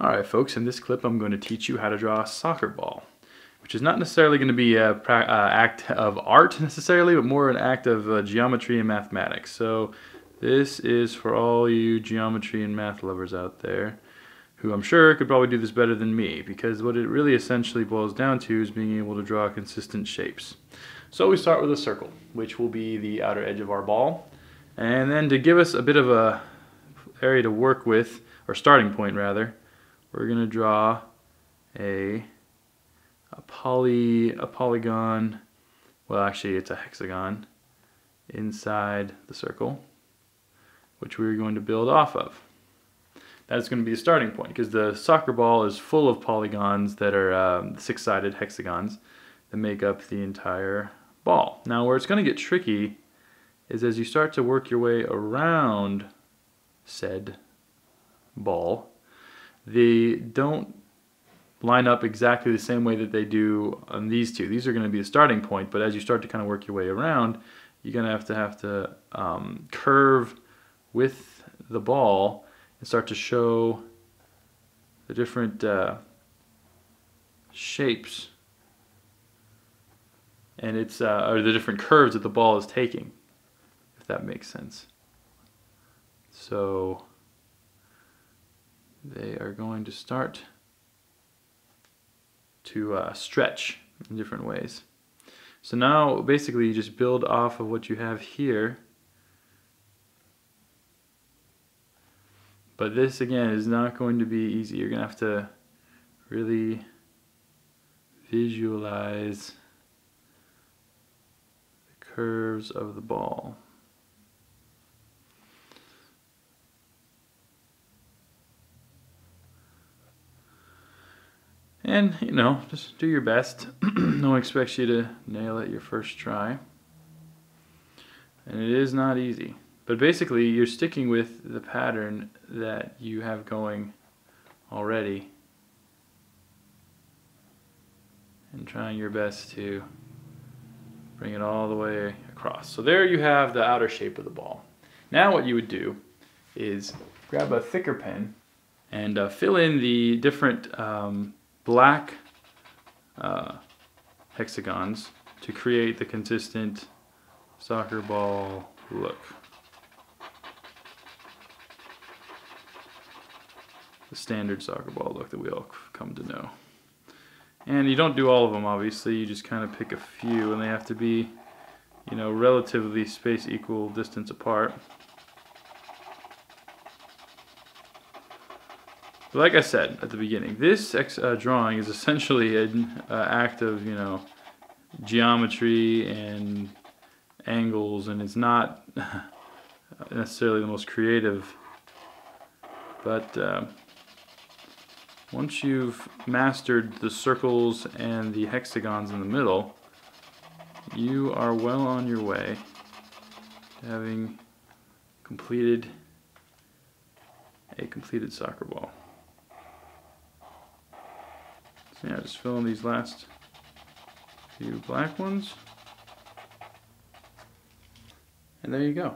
Alright folks, in this clip I'm going to teach you how to draw a soccer ball, which is not necessarily going to be an uh, act of art necessarily, but more an act of uh, geometry and mathematics. So this is for all you geometry and math lovers out there, who I'm sure could probably do this better than me, because what it really essentially boils down to is being able to draw consistent shapes. So we start with a circle, which will be the outer edge of our ball, and then to give us a bit of a area to work with, or starting point rather, we're going to draw a, a poly a polygon. Well actually it's a hexagon inside the circle which we're going to build off of. That's going to be the starting point because the soccer ball is full of polygons that are um, six-sided hexagons that make up the entire ball. Now where it's going to get tricky is as you start to work your way around said ball they don't line up exactly the same way that they do on these two. These are going to be the starting point, but as you start to kind of work your way around, you're going to have to have to um, curve with the ball and start to show the different uh, shapes and it's uh, or the different curves that the ball is taking, if that makes sense. So they are going to start to uh, stretch in different ways. So now basically you just build off of what you have here. But this again is not going to be easy. You're going to have to really visualize the curves of the ball. And, you know, just do your best. no one expects you to nail it your first try. And it is not easy. But basically, you're sticking with the pattern that you have going already. And trying your best to bring it all the way across. So there you have the outer shape of the ball. Now what you would do is grab a thicker pen and uh, fill in the different um, black uh, hexagons to create the consistent soccer ball look. The standard soccer ball look that we all come to know. And you don't do all of them obviously, you just kind of pick a few and they have to be, you know, relatively space equal distance apart. Like I said at the beginning, this uh, drawing is essentially an uh, act of, you know, geometry and angles, and it's not necessarily the most creative. But uh, once you've mastered the circles and the hexagons in the middle, you are well on your way to having completed a completed soccer ball. Yeah, just fill in these last few black ones. And there you go.